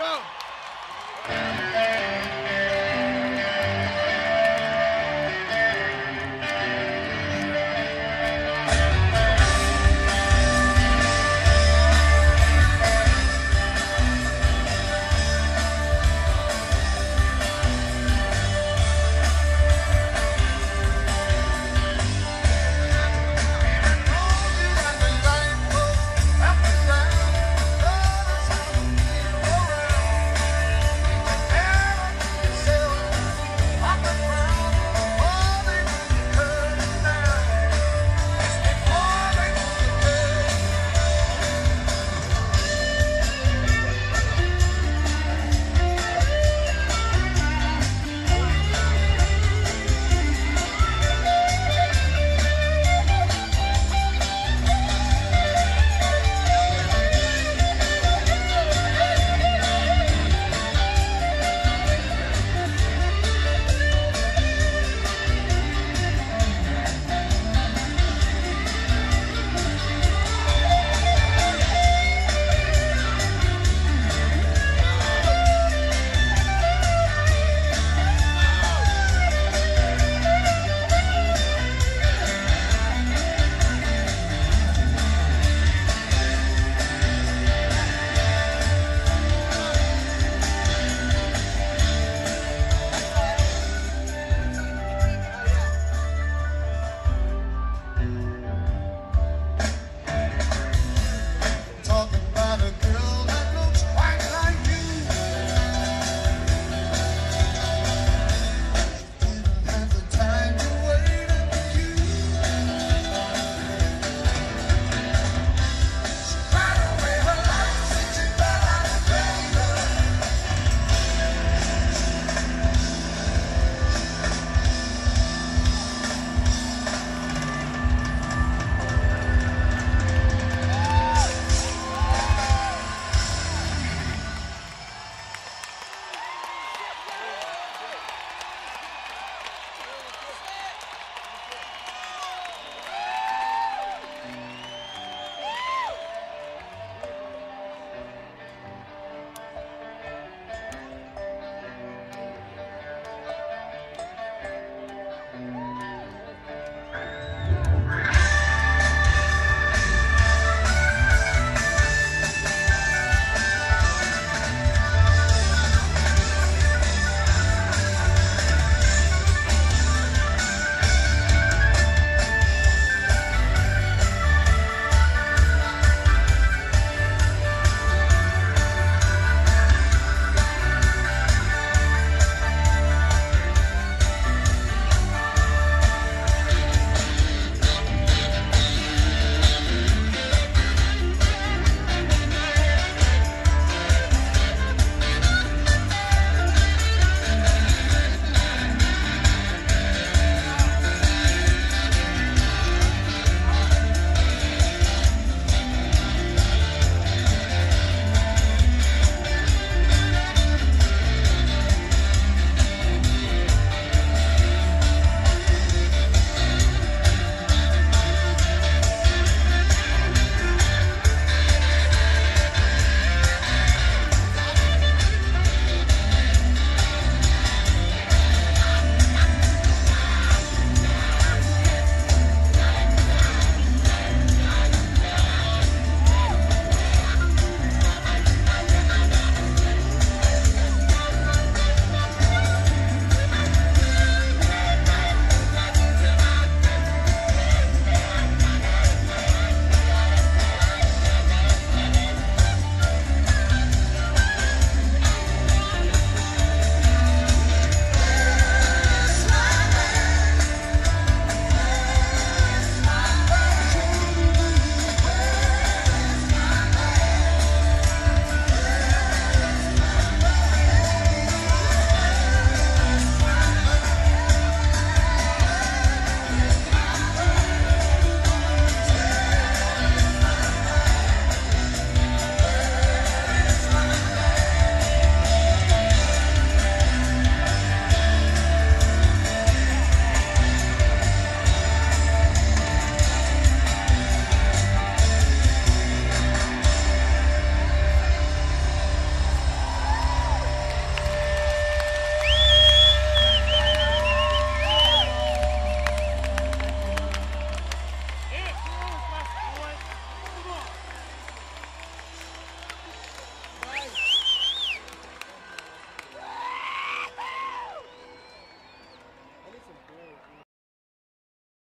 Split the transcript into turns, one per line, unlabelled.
go.